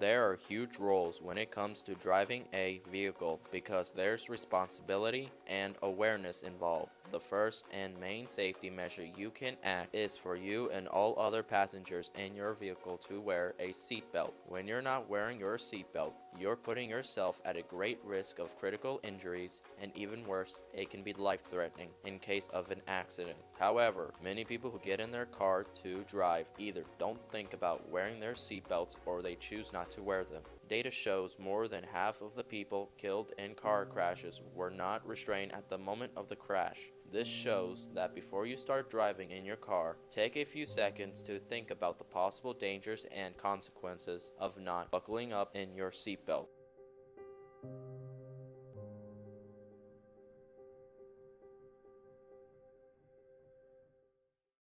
There are huge roles when it comes to driving a vehicle because there's responsibility and awareness involved. The first and main safety measure you can act is for you and all other passengers in your vehicle to wear a seatbelt. When you're not wearing your seatbelt, you're putting yourself at a great risk of critical injuries and even worse, it can be life threatening in case of an accident. However, many people who get in their car to drive either don't think about wearing their seatbelts or they choose not to wear them. Data shows more than half of the people killed in car crashes were not restrained at the moment of the crash. This shows that before you start driving in your car, take a few seconds to think about the possible dangers and consequences of not buckling up in your seatbelt.